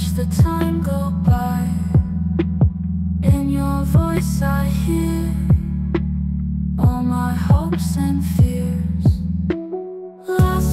watch the time go by. In your voice, I hear all my hopes and fears. Last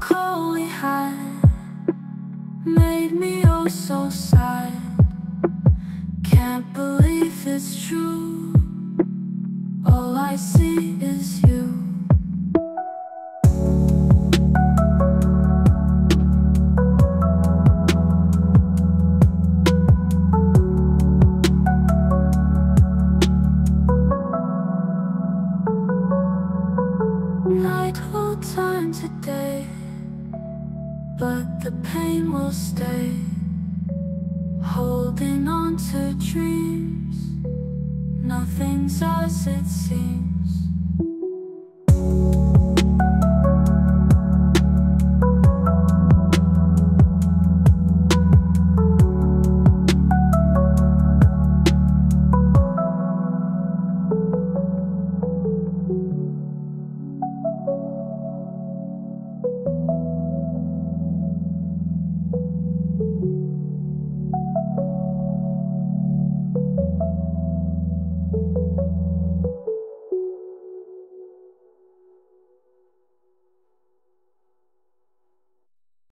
Call we had made me oh so sad. Can't believe it's true. All I see day, but the pain will stay. Holding on to dreams, nothing's as it seems.